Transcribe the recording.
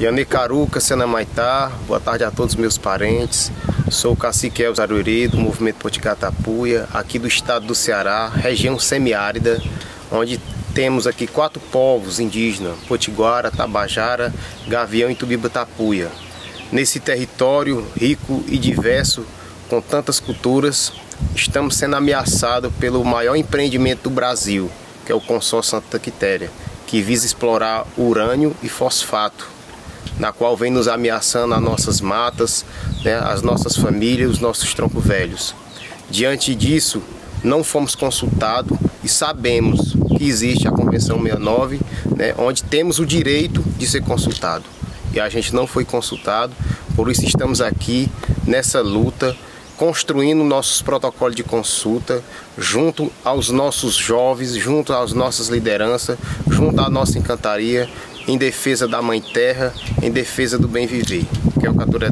Yanecaruca, Senamaitá, boa tarde a todos meus parentes. Sou o cacique Elza Aruiri, do movimento Poticatapuia, aqui do estado do Ceará, região semiárida, onde temos aqui quatro povos indígenas, Potiguara, Tabajara, Gavião e Tubibatapuia. Nesse território rico e diverso, com tantas culturas, estamos sendo ameaçados pelo maior empreendimento do Brasil, que é o consórcio Santa Quitéria, que visa explorar urânio e fosfato na qual vem nos ameaçando as nossas matas, né, as nossas famílias, os nossos troncos velhos. Diante disso, não fomos consultados e sabemos que existe a Convenção 69, né, onde temos o direito de ser consultado. E a gente não foi consultado, por isso estamos aqui nessa luta, construindo nossos protocolos de consulta, junto aos nossos jovens, junto às nossas lideranças, junto à nossa encantaria, em defesa da Mãe Terra, em defesa do bem viver, que é o Caturé